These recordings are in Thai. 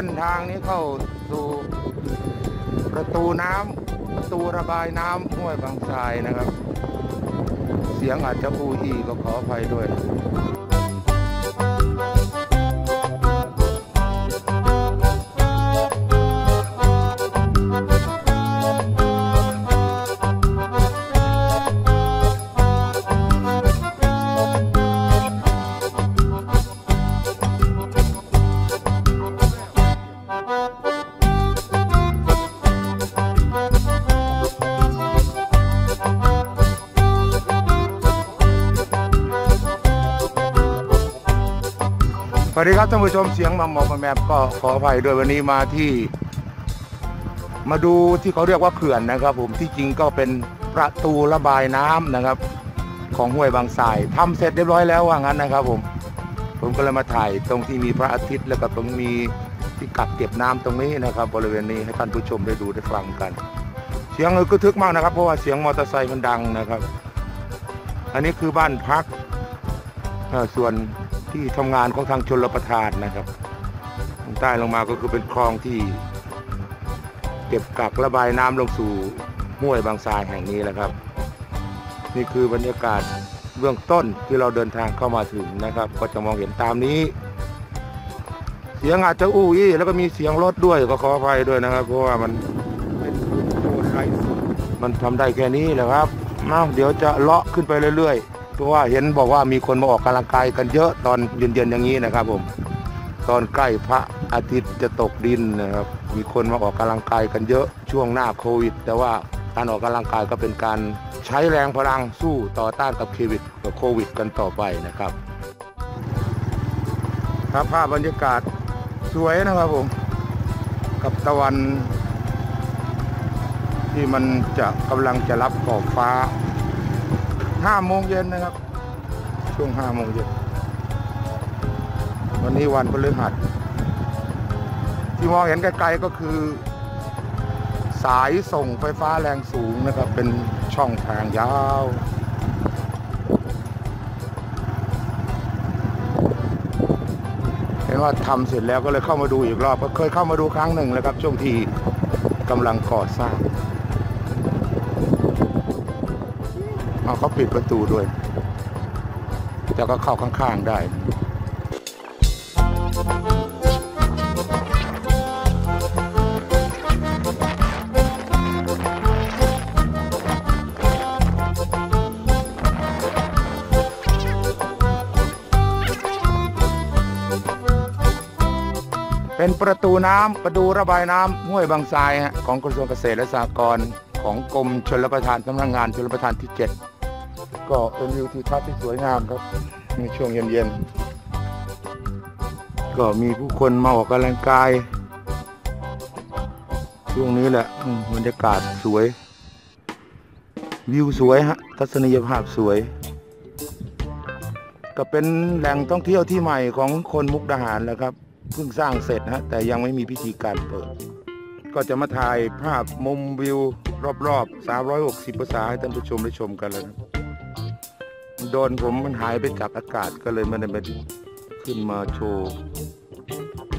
ส้นทางนี้เข้าสู่ประตูน้ำประตูระบายน้ำห้วยบางทรายนะครับ เสียงอาจจะอูอีก็ขออภัยด้วย สวัสดีครับท่านผู้ชมเสียงมาหมอมแมบก็ขออภัยด้วยวันนี้มาที่ มาดูที่เขาเรียกว่าเขื่อนนะครับ ผมที่จริงก็เป็นประตูระบายน้ำนะครับ ของห้วยบางทรายทำเสร็จเรียบร้อยแล้วว่างั้นนะครับ ผม ผมก็เลยมาถ่ายตรงที่มีพระอาทิตย์แล้วก็ตรงมีที่กักเก็บน้ำตรงนี้นะครับ บริเวณนี้ให้ท่านผู้ชมได้ดูได้ฟังกัน เสียงก็ทึกมากนะครับ เพราะว่าเสียงมอเตอร์ไซค์มันดังนะครับ อันนี้คือบ้านพักส่วน ที่ทำงานของทางชนรประทานนะครับทางใต้ลงมาก็คือเป็นคลองที่ เก็บกักระบายน้ำลงสู่ห้วยบางทรายแห่งนี้แหละครับ นี่คือบรรยากาศเบื้องต้นที่เราเดินทางเข้ามาถึงนะครับ ก็จะมองเห็นตามนี้ เสียงอาจจะอู้ยี่แล้วก็มีเสียงรถด้วยก็ขออภัยด้วยนะครับ เพราะว่ามันเป็นโซนไร้สุดมันทำได้แค่นี้แหละครับเอาเดี๋ยวจะเลาะขึ้นไปเรื่อย ๆ เพราะว่าเห็นบอกว่ามีคนมาออกกำลังกายกันเยอะตอนเย็นๆอย่างนี้นะครับ ผม ตอนใกล้พระอาทิตย์จะตกดินนะครับ มีคนมาออกกำลังกายกันเยอะช่วงหน้าโควิด แต่ว่าการออกกำลังกายก็เป็นการใช้แรงพลังสู้ต่อต้านกับโควิดกับโควิด กันต่อไปนะครับครับภาพบรรยากาศสวยนะครับผม กับตะวัน ที่มันจะกำลังจะรับขอบฟ้า ห้าโมงเย็นนะครับ ช่วงห้าโมงเย็นวันนี้วันพฤหัสที่มองเห็นไกลๆก็คือ สายส่งไฟฟ้าแรงสูงนะครับ เป็นช่องทางยาวเห็นว่าทำเสร็จแล้วก็เลยเข้ามาดูอีกรอบก็เคยเข้ามาดูครั้งหนึ่งแล้วครับ ช่วงที่กำลังก่อสร้าง เอาเขาปิดประตูด้วย แต่ก็เข้าข้างๆได้เป็นประตูน้ำประตูระบายน้ำห้วยบางทรายของกระทรวงเกษตรและสหกรณ์ของกรมชลประทานสำนักงานชลประทานที่ 7 ก็เป็นวิวทิวทัศน์ที่สวยงามครับ ในช่วงเย็นๆ ก็มีผู้คนมาออกกำลังกาย ช่วงนี้แหละบรรยากาศสวย วิวสวยฮะ ทัศนียภาพสวย ก็เป็นแหล่งท่องเที่ยวที่ใหม่ของคนมุกดาหารแล้วครับเพิ่งสร้างเสร็จนะฮะแต่ยังไม่มีพิธีการเปิด ก็จะมาถ่ายภาพมุมวิวรอบๆ 360องศาให้ท่านผู้ชมได้ชมกันเลยนะ โดนผมมันหายไปจากอากาศก็เลยไมันได้มาขึ้นมาโชว์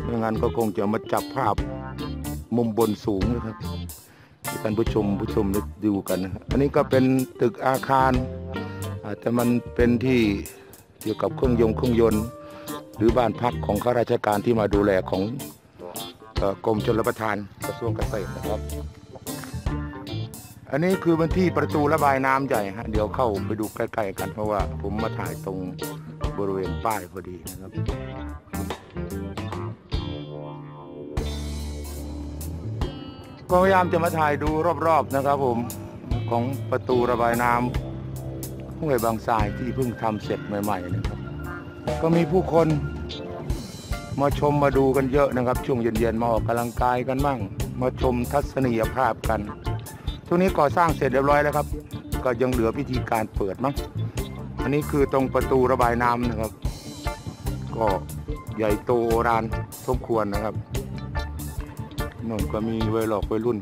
ไม่งั้นก็คงจะมาจับภาพมุมบนสูงนะครับให้ท่านผู้ชมผู้ชมได้ดูกันนะอันนี้ก็เป็นตึกอาคารอาจจะมันเป็นที่เกี่ยวกับเครื่องยนต์เครื่องยนต์ หรือบ้านพักของข้าราชการที่มาดูแลของอกรมชลประทานกระทรวงเกษตรนะครับ อันนี้คือพื้นที่ประตูระบายน้ำใหญ่ฮะเดี๋ยวเข้าไปดูใกล้ๆกัน เพราะว่าผมมาถ่ายตรงบริเวณป้ายพอดีนะครับ ก็พยายามจะมาถ่ายดูรอบๆนะครับ ผมของประตูระบายน้ำห้วยบางทรายที่เพิ่งทำเสร็จใหม่ๆนะครับ ก็มีผู้คน มาชมมาดูกันเยอะนะครับ ช่วงเย็นๆมาออกกำลังกายกันมั่ง มาชมทัศนียภาพกัน ช่วงนี้ก่อสร้างเสร็จเรียบร้อยแล้วครับ ก็ยังเหลือพิธีการเปิดมั้งอันนี้คือตรงประตูระบายน้ำนะครับ ก็ใหญ่โตโอรานสมควรนะครับนนก็มีวัยหลอกวัยรุ่น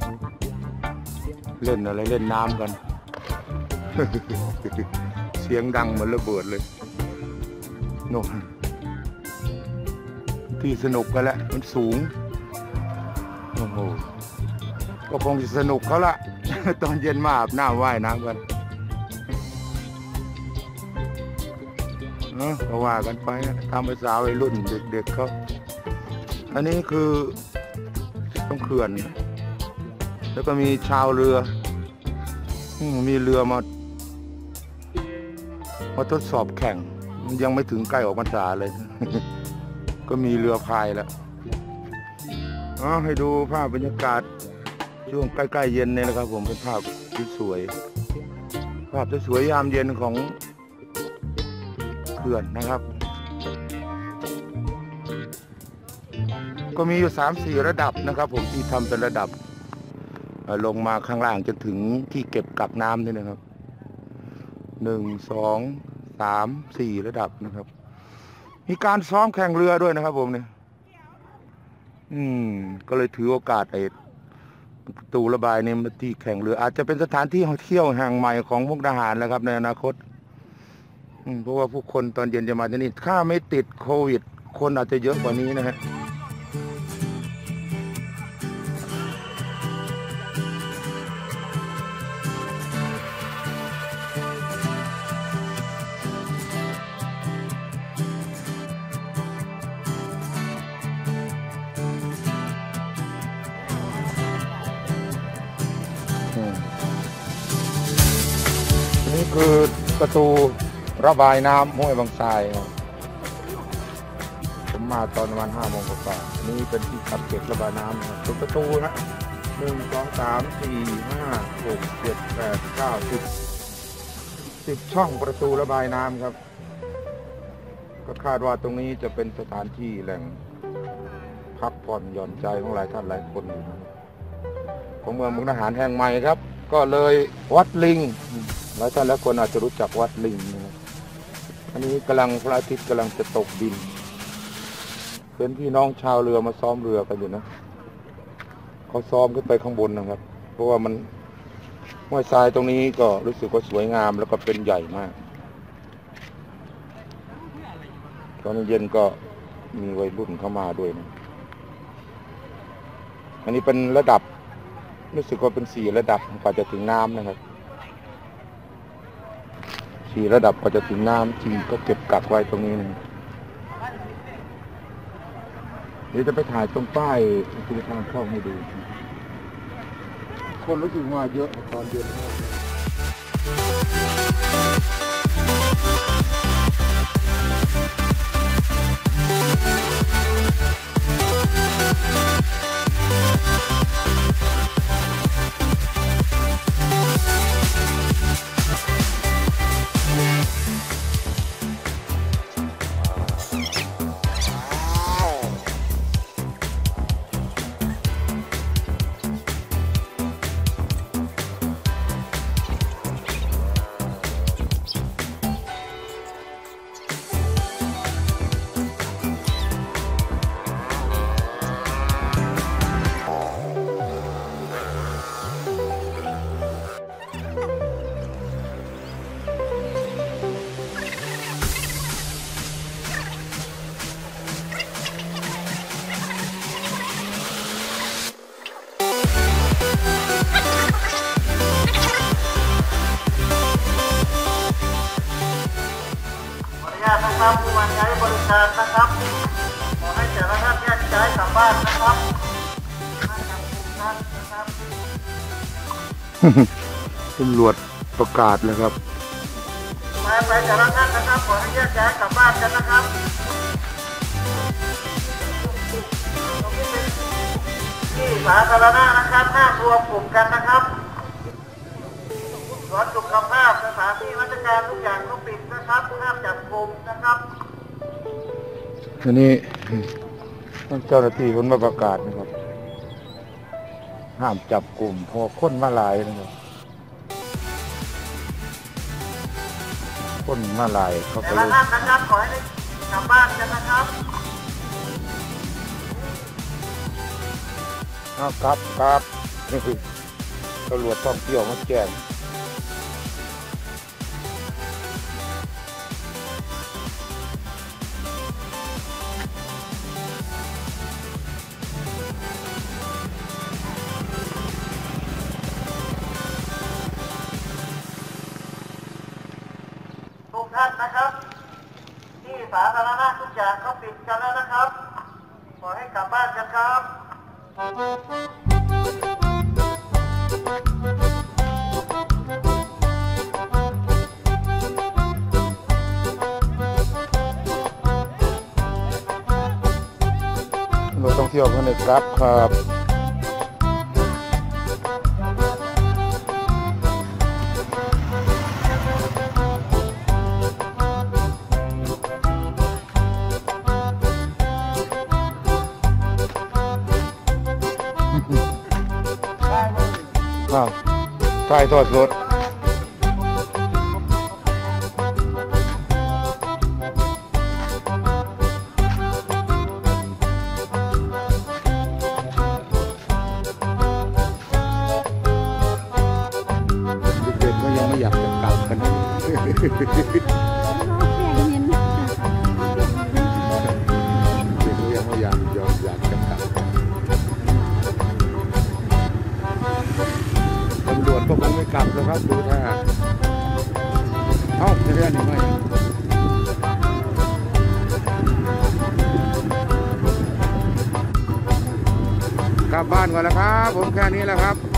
เล่นอะไรเล่นน้ำกัน เสียงดังเหมือนระเบิดเลยน่นที่สนุกกันแล้วมันสูงโอ้โหก็คงจะสนุกเขาละ ตอนเย็นมาอาบน้ำว่ายน้ำกันเนอะก็ว่ากันไปนะตามภาษาวัยรุ่นเด็กๆเขาอันนี้คือต้องเขื่อน แล้วก็มีชาวเรือมีเรือมามาทดสอบแข่ง ยังไม่ถึงใกล้ออกพรรษาเลย ก็มีเรือพายแล้วอ๋อให้ดูภาพบรรยากาศ ช่วงใกล้ๆเย็นเนี่ยนะครับ ผมเป็นภาพที่สวย ภาพที่สวยยามเย็นของเขื่อนนะครับ ก็มีอยู่สามสี่ระดับนะครับ ผมที่ทำเป็นระดับลงมาข้างล่างจนถึงที่เก็บกักน้ำนี่นะครับหนึ่งสองสามสี่ระดับนะครับ มีการซ้อมแข่งเรือด้วยนะครับ ผมเนี่ยอืม ก็เลยถือโอกาสไอ้ ตูระบายเนี่ยมาที่แข่งเรือ อาจจะเป็นสถานที่เที่ยวแห่งใหม่ของมุกดาหารแล้วครับ ในอนาคตเพราะว่าผู้คนตอนเย็นจะมาที่นี่ถ้าไม่ติดโควิด คนอาจจะเยอะกว่านี้นะฮะ ประตูระบายน้ำห้วยบางทราย ผมมาตอนประมาณห้าโมงกว่าๆนี่เป็นที่ขับเก็บระบายน้ำนะครับเป็นประตูนะหนึ่งสองสามสี่ห้าหกเจ็ดแปดเก้าสิบสิบช่องประตูระบายน้ำครับ ก็คาดว่าตรงนี้จะเป็นสถานที่แหล่งพักผ่อนหย่อนใจของหลายท่านหลายคนอยู่ของเมืองมุกดาหารแห่งใหม่ครับ ก็เลยวัดลิง หลายท่านและคนอาจจะรู้จักวัดลิงนะครับอันนี้กำลังพระอาทิตย์กำลังจะตกดินเป็นพี่น้องชาวเรือมาซ้อมเรือกันอยู่นะเขาซ้อมขึ้นไปข้างบนนะครับ เพราะว่ามันห้วยทรายตรงนี้ก็รู้สึกว่าสวยงามแล้วก็เป็นใหญ่มาก ตอนเย็นก็มีวัยรุ่นเข้ามาด้วยนะอันนี้เป็นระดับ รู้สึกว่าเป็นสี่ระดับกว่าจะถึงน้ำนะครับ สี่ระดับก็จะถึงน้ำทีก็เก็บกักไว้ตรงนี้นะเดี๋ยวจะไปถ่ายตรงป้ายที่ทางเข้าให้ดู คนรู้สึกว่าเยอะตอนเดือน ตำรวจประกาศเลยครับไปไปแต่ละท่านนะครับขอให้แยกย้ายกลับบ้านกันนะครับตรงนี้เป็นที่สาธารณะนะครับห้ามรวมกลุ่มกันนะครับสวนสุขภาพสถานที่ราชการทุกอย่างต้องปิดนะครับห้ามจับกลุ่มนะครับอัน นี้มันเจ้าหน้าที่คนมาประกาศนะครับ ห้ามจับกลุ่มเพอคนมาหลายนะครับคนมาหลายเขาแต่ก็เลละยท่านนะครับขอให้ได้กลับบ้านกันนะครับเอาครับครับนี่คือตำรวจท่องเที่ยวมาแจ้ง ท่านนะครับ ที่สาธารณะทุกอย่างก็ปิดกันแล้วนะครับ ขอให้กลับบ้านกันครับตำรวจท่องเที่ยวเขาในกรับครับ ถ่ายทอดสดเด็กๆก็ยังไม่อยากจะกลับกัน กลับแล้วครับดูท่าเอ้าจะเรียนยังไงกลับบ้านก่อนแล้วครับ ผมแค่นี้แหละครับ